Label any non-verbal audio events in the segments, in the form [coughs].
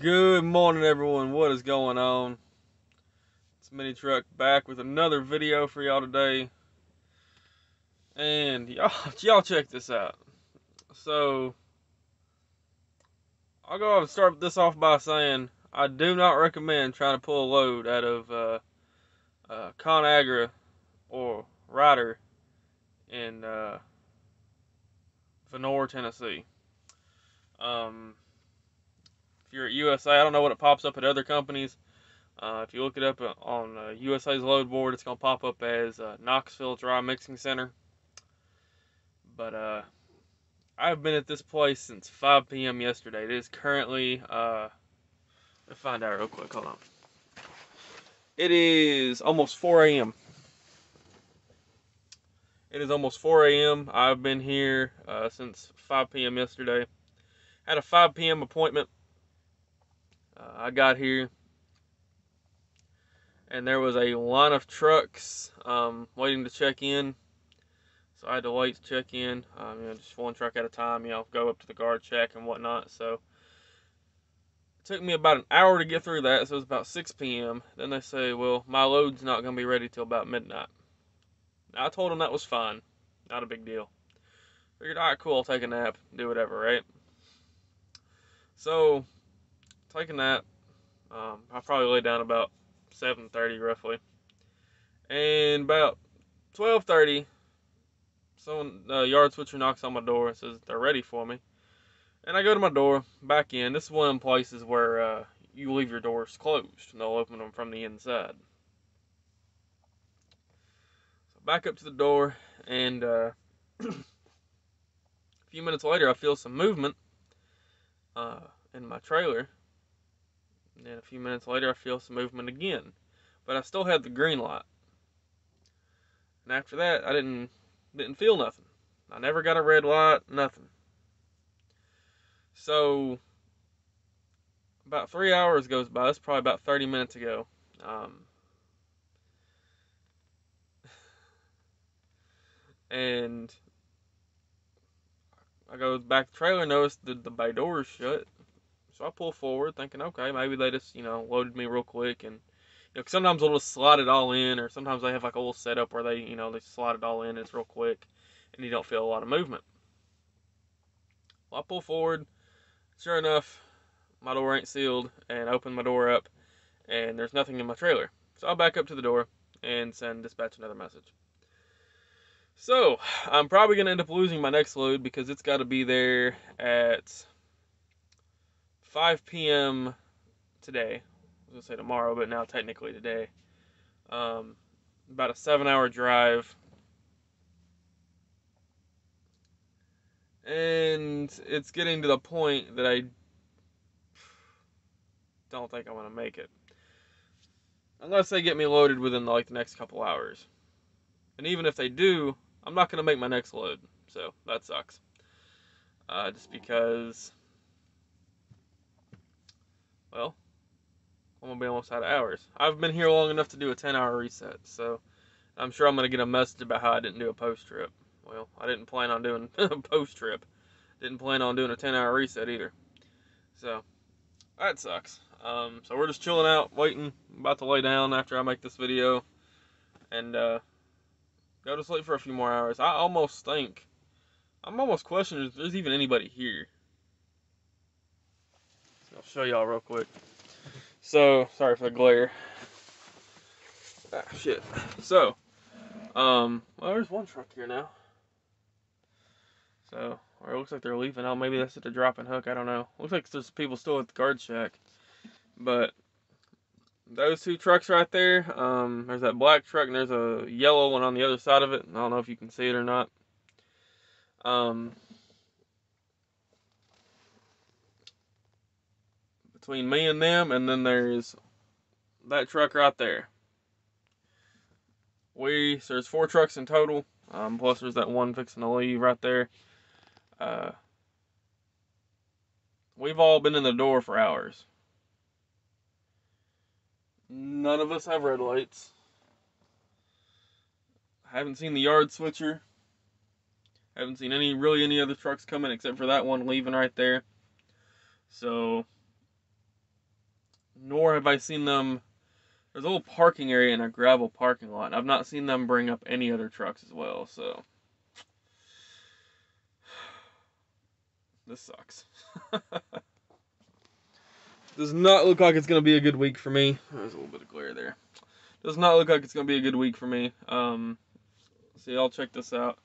Good morning, everyone. What is going on? It's Mini Truck back with another video for y'all today. And [laughs] y'all, y'all check this out. So, I'll go and start this off by saying I do not recommend trying to pull a load out of uh, uh, ConAgra or Ryder in uh, Vonore, Tennessee. Um, if you're at USA, I don't know what it pops up at other companies. Uh, if you look it up on uh, USA's load board, it's going to pop up as uh, Knoxville Dry Mixing Center. But uh, I've been at this place since 5 p.m. yesterday. It is currently, uh, let's find out real quick. Hold on. It is almost 4 a.m. It is almost 4 a.m. I've been here uh, since 5 p.m. yesterday. Had a 5 p.m. appointment uh, I got here and there was a line of trucks um, waiting to check in. So I had to wait to check in, um, you know, just one truck at a time, you know, go up to the guard check and whatnot. So it took me about an hour to get through that, so it was about 6 p.m. Then they say, well, my load's not going to be ready till about midnight. I told them that was fine, not a big deal. Figured, all right, cool, I'll take a nap, do whatever, right? So taking that. Um, I probably lay down about 7:30 roughly, and about 12:30, someone the uh, yard switcher knocks on my door and says they're ready for me, and I go to my door, back in. This is one of them places where uh, you leave your doors closed, and they'll open them from the inside. So back up to the door, and uh, [clears throat] a few minutes later, I feel some movement uh, in my trailer and then a few minutes later, I feel some movement again. But I still had the green light. And after that, I didn't didn't feel nothing. I never got a red light, nothing. So about three hours goes by. That's probably about 30 minutes ago. Um, and I go back to the trailer, notice the, the bay door is shut. So I pull forward, thinking, okay, maybe they just, you know, loaded me real quick, and you know, sometimes they'll just slide it all in, or sometimes they have like a little setup where they, you know, they slide it all in, it's real quick, and you don't feel a lot of movement. Well, I pull forward, sure enough, my door ain't sealed, and open my door up, and there's nothing in my trailer. So I back up to the door and send dispatch another message. So I'm probably gonna end up losing my next load because it's got to be there at 5 p.m. today. I was gonna say tomorrow, but now technically today. Um, about a seven-hour drive, and it's getting to the point that I don't think I'm gonna make it, unless they get me loaded within like the next couple hours. And even if they do, I'm not gonna make my next load, so that sucks. Uh, just because well, I'm gonna be almost out of hours. I've been here long enough to do a 10 hour reset, so I'm sure I'm gonna get a message about how I didn't do a post trip. Well, I didn't plan on doing [laughs] a post trip. Didn't plan on doing a 10 hour reset either. So, that sucks. Um, so we're just chilling out, waiting, about to lay down after I make this video, and uh, go to sleep for a few more hours. I almost think, I'm almost questioning if there's even anybody here. I'll show y'all real quick. So, sorry for the glare. Ah, shit. So, um, well, there's one truck here now. So, or it looks like they're leaving out. Maybe that's at the drop and hook. I don't know. Looks like there's people still at the guard shack. But, those two trucks right there, um, there's that black truck and there's a yellow one on the other side of it. I don't know if you can see it or not. Um, between me and them, and then there's that truck right there. We so there's four trucks in total. Um, plus there's that one fixing to leave right there. Uh, we've all been in the door for hours. None of us have red lights. haven't seen the yard switcher. haven't seen any really any other trucks coming except for that one leaving right there. So nor have I seen them. There's a little parking area in a gravel parking lot. I've not seen them bring up any other trucks as well, so. [sighs] This sucks. [laughs] Does not look like it's going to be a good week for me. There's a little bit of glare there. Does not look like it's going to be a good week for me. Um, see, I'll check this out.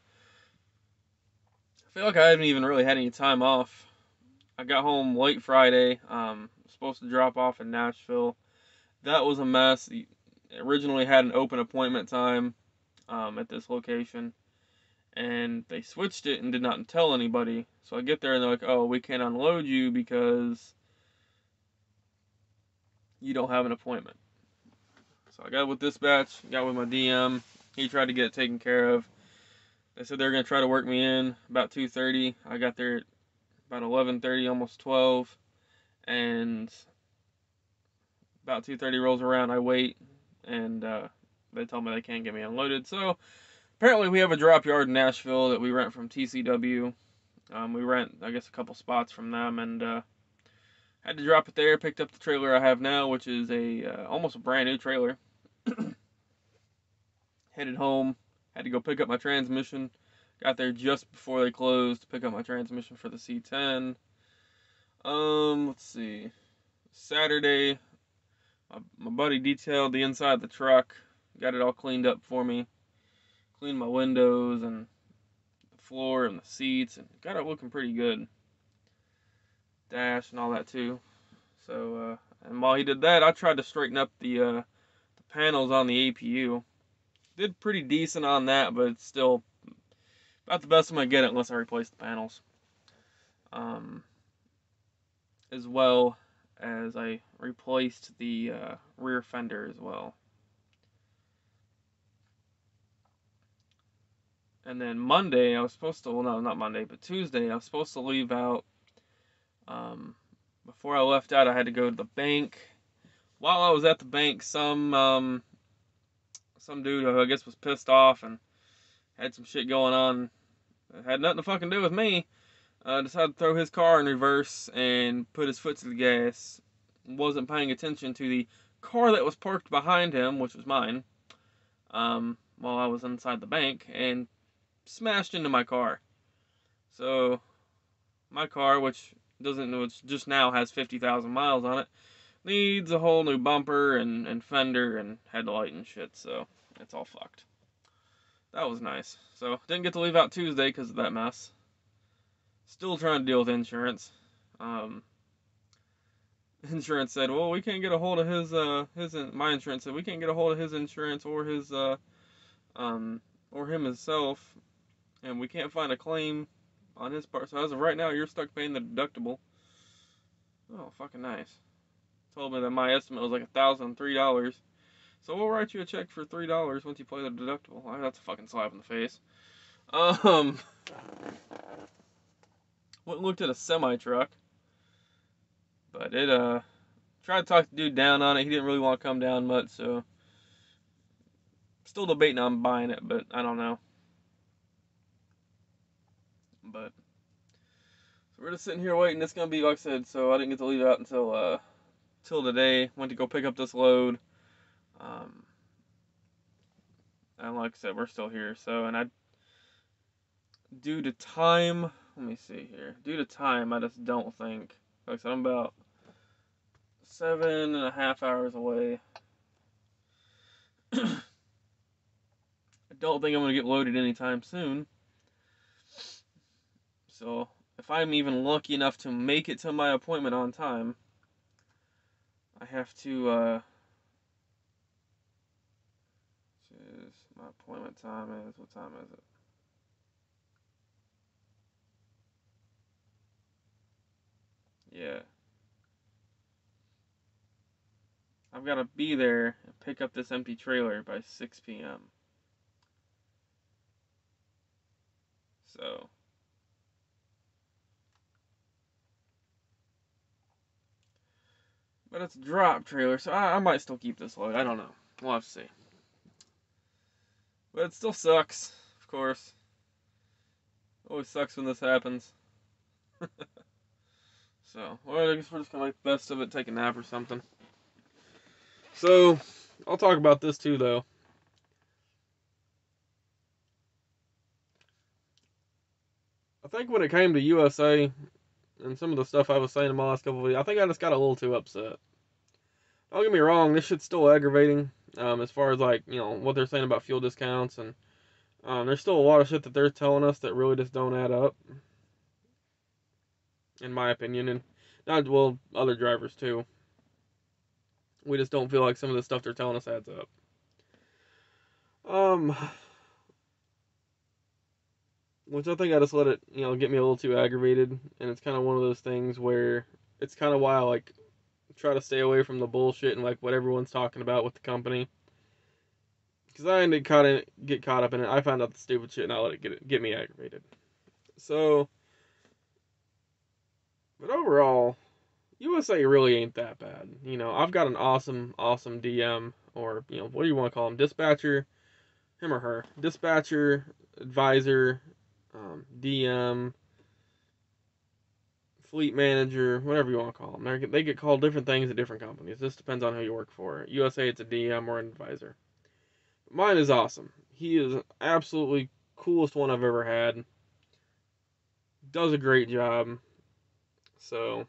I feel like I haven't even really had any time off. I got home late Friday. Um, supposed to drop off in Nashville. That was a mess. Originally had an open appointment time um, at this location, and they switched it and did not tell anybody. So I get there and they're like, "Oh, we can't unload you because you don't have an appointment." So I got with dispatch, got with my DM. He tried to get it taken care of. They said they were gonna try to work me in about 2:30. I got there at about 11:30, almost 12, and about 2:30 rolls around. I wait, and uh, they tell me they can't get me unloaded. So apparently, we have a drop yard in Nashville that we rent from TCW. Um, we rent, I guess, a couple spots from them, and uh, had to drop it there. Picked up the trailer I have now, which is a uh, almost a brand new trailer. [coughs] Headed home. Had to go pick up my transmission. Got there just before they closed to pick up my transmission for the C10. Um, let's see. Saturday, my, my buddy detailed the inside of the truck. Got it all cleaned up for me. Cleaned my windows and the floor and the seats and got it looking pretty good. Dash and all that too. So, uh, and while he did that, I tried to straighten up the, uh, the panels on the APU. Did pretty decent on that, but it's still about the best I'm gonna get it unless I replace the panels. Um, as well as I replaced the uh, rear fender as well. And then Monday, I was supposed to, well, no, not Monday, but Tuesday, I was supposed to leave out. Um, before I left out, I had to go to the bank. While I was at the bank, some um, some dude who I guess was pissed off and had some shit going on. It had nothing to fucking do with me. Uh, decided to throw his car in reverse and put his foot to the gas. Wasn't paying attention to the car that was parked behind him, which was mine, um, while I was inside the bank, and smashed into my car. So, my car, which doesn't, which just now has 50,000 miles on it, needs a whole new bumper and, and fender and headlight and shit. So, it's all fucked. That was nice. So, didn't get to leave out Tuesday because of that mess. Still trying to deal with insurance. Um, [laughs] insurance said, "Well, we can't get a hold of his uh his my insurance said we can't get a hold of his insurance or his uh um or him himself, and we can't find a claim on his part. So as of right now, you're stuck paying the deductible." Oh, fucking nice. Told me that my estimate was like a thousand three dollars. So we'll write you a check for three dollars once you pay the deductible. That's a fucking slap in the face. Um, [laughs] looked at a semi truck, but it uh tried to talk the dude down on it. He didn't really want to come down much, so still debating on buying it, but I don't know. But so we're just sitting here waiting. It's gonna be like I said. So I didn't get to leave out until uh till today. Went to go pick up this load. Um, and like I said, we're still here. So, and I, due to time, let me see here. Due to time, I just don't think. Like I said, I'm about seven and a half hours away. [clears throat] I don't think I'm going to get loaded anytime soon. So, if I'm even lucky enough to make it to my appointment on time, I have to, uh, my appointment time is. What time is it? Yeah. I've got to be there and pick up this empty trailer by 6 p.m. So. But it's a drop trailer, so I, I might still keep this load. I don't know. We'll have to see. But it still sucks, of course. Always sucks when this happens. [laughs] so, well, I guess we're just gonna make the best of it, take a nap or something. So, I'll talk about this too, though. I think when it came to USA and some of the stuff I was saying in my last couple of videos, I think I just got a little too upset. Don't get me wrong, this shit's still aggravating um, as far as like, you know, what they're saying about fuel discounts and um, there's still a lot of shit that they're telling us that really just don't add up, in my opinion, and not well other drivers too. We just don't feel like some of the stuff they're telling us adds up. Um, which I think I just let it, you know, get me a little too aggravated, and it's kind of one of those things where it's kind of why I like try to stay away from the bullshit and like what everyone's talking about with the company because I ended caught in, get caught up in it. I found out the stupid shit and I let it get it, get me aggravated. So, but overall, USA really ain't that bad. You know, I've got an awesome, awesome DM or you know what do you want to call him? Dispatcher, him or her? Dispatcher, advisor, um, DM, fleet manager, whatever you want to call them. They get, they get called different things at different companies. This depends on who you work for. USA, it's a DM or an advisor. Mine is awesome. He is absolutely coolest one I've ever had. Does a great job. So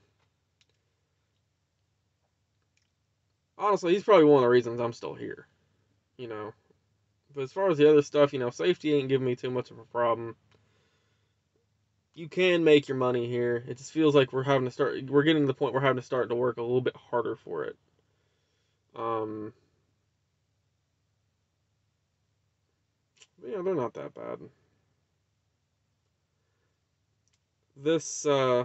honestly, he's probably one of the reasons I'm still here. You know. But as far as the other stuff, you know, safety ain't giving me too much of a problem. You can make your money here. It just feels like we're having to start we're getting to the point where we're having to start to work a little bit harder for it. Um yeah, they're not that bad. This, uh,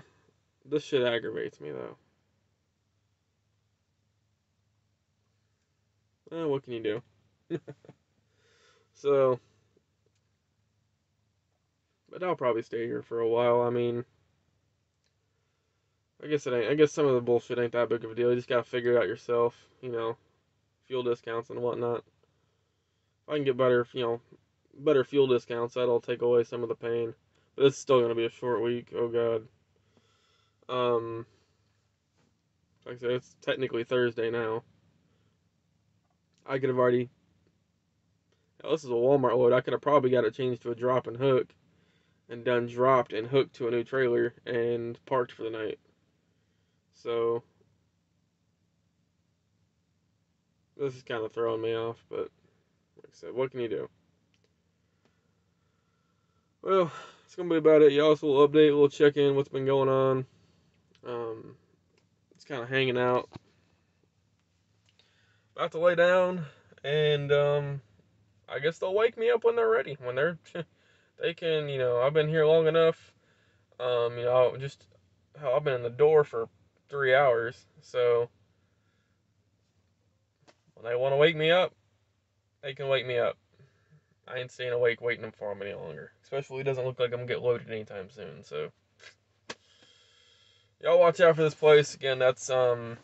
this shit aggravates me, though. Eh, what can you do? [laughs] so, but I'll probably stay here for a while. I mean, I guess it ain't. I guess some of the bullshit ain't that big of a deal. You just gotta figure it out yourself. You know, fuel discounts and whatnot. If I can get better, you know, better fuel discounts, that'll take away some of the pain. But it's still gonna be a short week. Oh god. Um, like I said, it's technically Thursday now. I could have already. Hell, this is a Walmart load. I could have probably got it changed to a drop and hook, and done dropped and hooked to a new trailer and parked for the night. So this is kind of throwing me off, but like I said, what can you do? well, it's gonna be about it. Y'all, so we'll update, we'll check in what's been going on. Um, it's kind of hanging out. About to lay down, and um, I guess they'll wake me up when they're ready. When they're, [laughs] they can, you know, I've been here long enough. Um, you know, just how I've been in the door for three hours, so when they want to wake me up, they can wake me up. I ain't staying awake waiting for him any longer. Especially, it doesn't look like I'm gonna get loaded anytime soon. So, y'all watch out for this place. Again, that's um,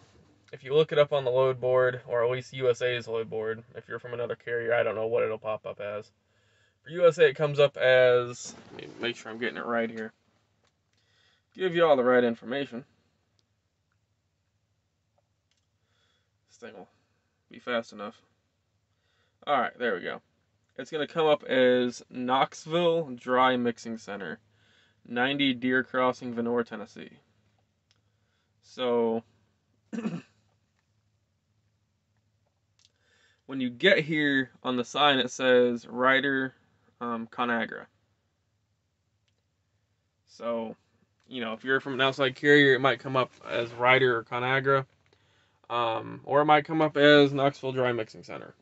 if you look it up on the load board, or at least USA's load board. If you're from another carrier, I don't know what it'll pop up as. For USA, it comes up as. make sure I'm getting it right here. Give you all the right information. This thing will be fast enough. All right, there we go it's going to come up as Knoxville Dry Mixing Center, 90 Deer Crossing, Vonore, Tennessee. So, [clears throat] when you get here on the sign, it says Ryder um, Conagra. So, you know, if you're from an outside carrier, it might come up as Ryder or Conagra. Um, or it might come up as Knoxville Dry Mixing Center.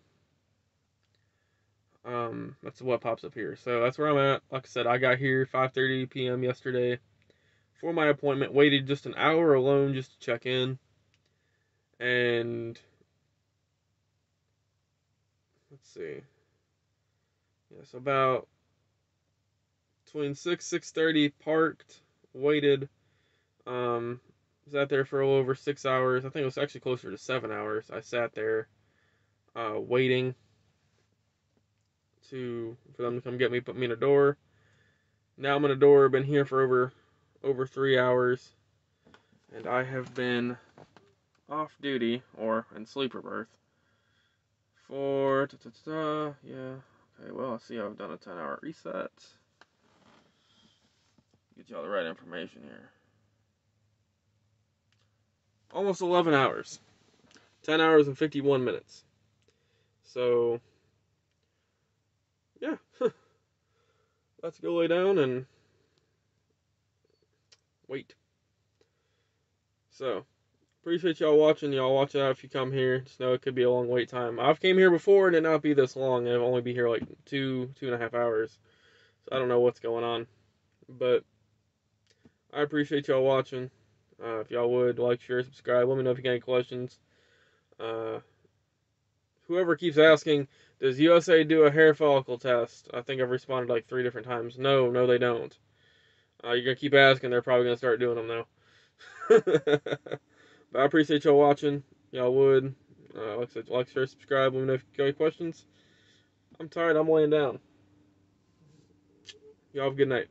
Um, that's what pops up here. So that's where I'm at. Like I said, I got here 5:30 p.m. yesterday for my appointment. Waited just an hour alone just to check in, and let's see. Yeah, so about between six six thirty parked, waited. Um, sat there for a little over six hours. I think it was actually closer to seven hours. I sat there, uh, waiting to for them to come get me, put me in a door. Now I'm in a door. Been here for over over three hours, and I have been off duty or in sleeper berth for yeah. Okay, well I see I've done a 10 hour reset. Get y'all the right information here. Almost 11 hours. 10 hours and 51 minutes. So, yeah. [laughs] Let's go lay down and wait. So, appreciate y'all watching. Y'all watch out if you come here. Just know it could be a long wait time. I've came here before and it not be this long. It'll only be here like two, two and a half hours. So I don't know what's going on. But I appreciate y'all watching. Uh, if y'all would like, share, subscribe. Let me know if you got any questions. Uh, whoever keeps asking, does USA do a hair follicle test? I think I've responded like three different times. No, no, they don't. Uh, you're gonna keep asking. They're probably gonna start doing them now. [laughs] but I appreciate y'all watching. Y'all would. Uh, like like, share, subscribe. Let me know if you got any questions. I'm tired. I'm laying down. Y'all have a good night.